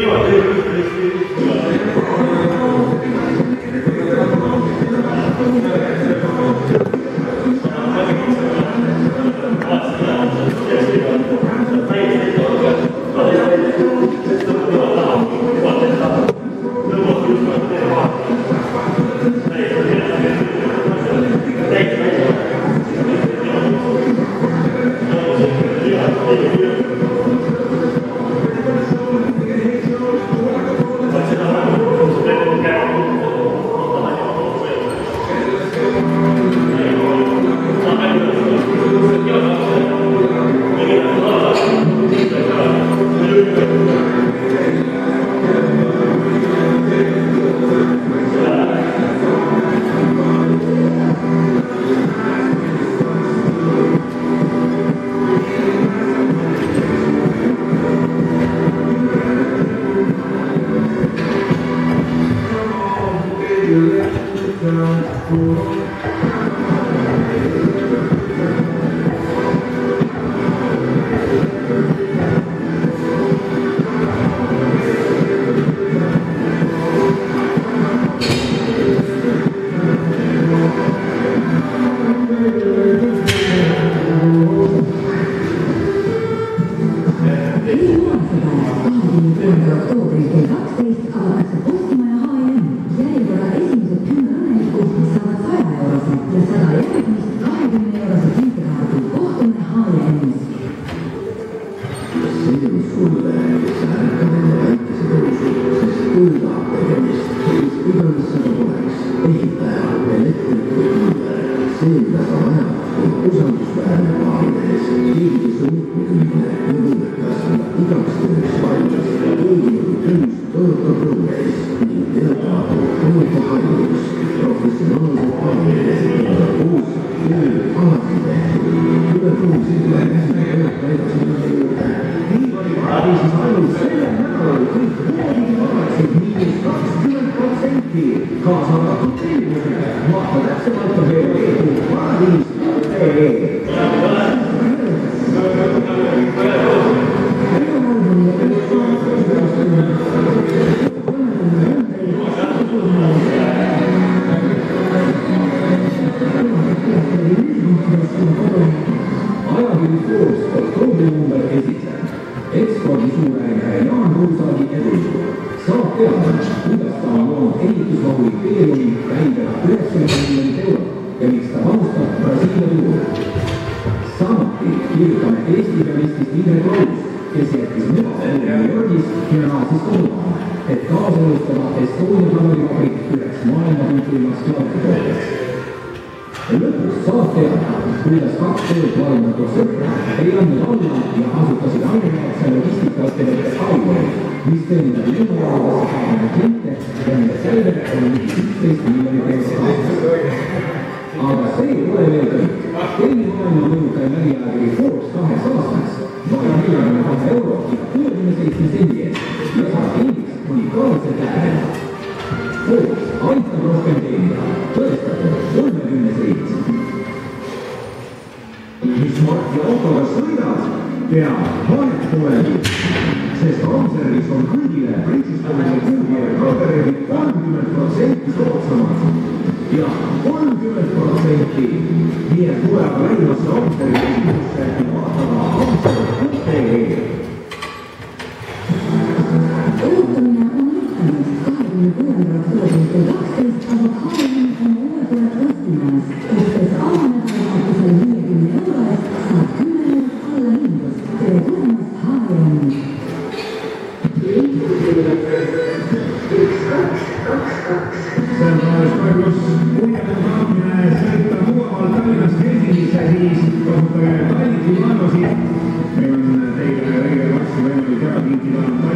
Meu Deus, prefiro. sidusul ärkamine ja päikesetõusul, sest kuiva tegemist, mis iganes seda poleks, ehitaja, elektrik või kiiver, see, mida sa vajad, on usaldusväärne maamees, keegi, kes on mitmekülgne ja võimekas, igaks tööks valmis, keegi, kes tõotab ruumis ning teadab enda haljus, professionaalselt maamees, koos töö alati tehtud, üle kruusile, tööd täidab tehaseks üles avanud ehitusmahulipeeriumi väidab üheksakümmend miljonit eurot ja miks ta panustab Brasiilia turule. samuti kirjutame Eesti peaministrist Indrek Laust, kes jättis mütse New Yorgis ja naasis koju. lõpuks saate, kuidas kaks tööd valimatu sõpra ei andnud alla ja asutasid allveeakse logistikaettevõtte Kaugel, mis teenindab lennujaamades saanud kliente tähendab sellele, et on ligi üksteist miljonit eurot aga see pole veel kõik. teine maailma mõjutaja lähiajakiri Forbes kahes aastas sai neljakümne kahte eurot ja kuuekümne seitsme sendi kolmkümmend protsenti soodsamalt ja kolmkümmend protsenti viie tuleva lähimasse autori esimesse vaatama Gracias.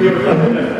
何だ?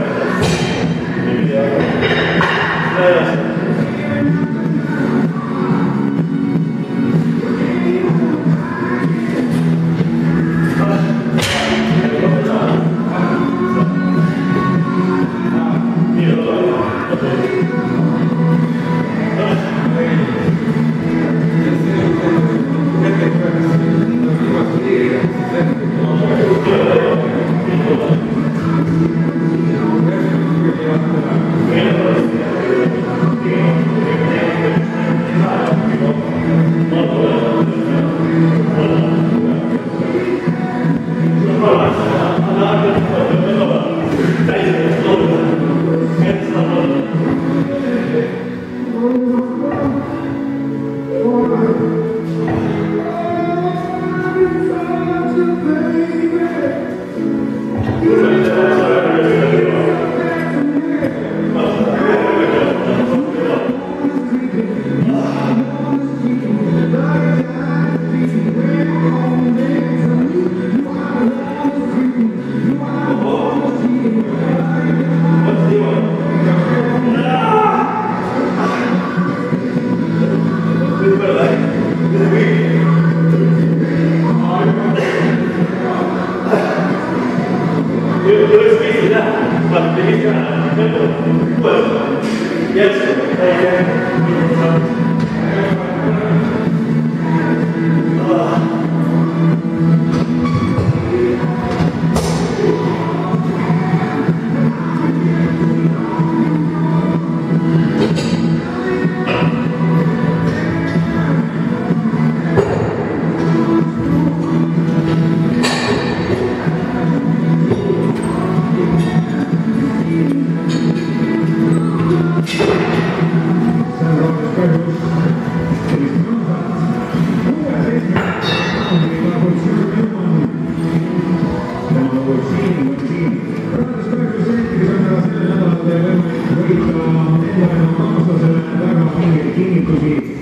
kinnitusi.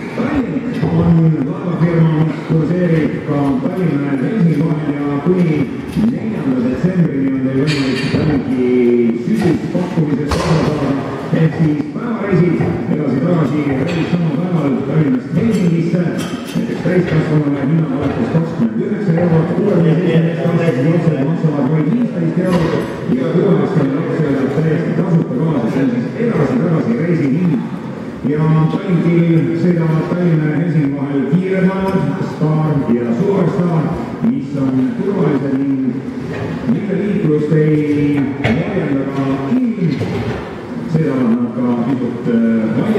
on laevafirma, mis kurseerib ka Tallinna ja Helsingi vahel ja kuni neljanda detsembrini on teil võimalik Tallinki sügispakkumisest osa saada. ehk siis päevareisid edasi-tagasi reis samal päeval Tallinnast Helsingisse, näiteks täiskasvanule hinnavahetus kakskümmend üheksa eurot, kuueteistkümnendast aastast lapsele maksavad vaid viisteist eurot ja Palkil sõidavad Tallinna ja Helsingi vahel kiiremad Star ja Superstar, mis on turvalised ning mille liiklust ei laienda ka kinni, sõidavad nad ka pisut vaiksemalt.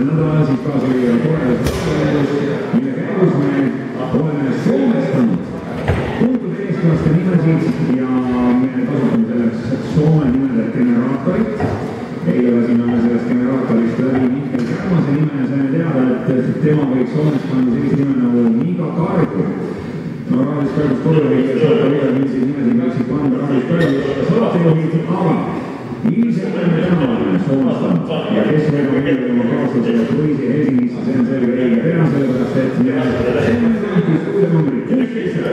nõnda siis kaasa lüüa kolmes võistkonnas, mille käigus me oleme soomestanud tuntud eestlaste nimesid ja me kasutame selleks Soome nimede generaatorit. eile lasime sellest generaatorist läbi Mihkel Kärmase nime ja saime teada, et tema võiks Soomes panna sellise nime nagu Miga Kargu. no Raadio Skype'is kodulehel saab ka lugeda, milliseid nimesid peaksid panema Raadio Skype'is saatejuhid, aga ja kes võib tegelikult kaaslasele Luise Helsingisse, see on selge õige teha, sellepärast et numbrid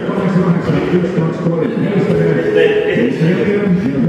kaheksa, kaheksa, üks, kaks, kolm, nelisada, seitse,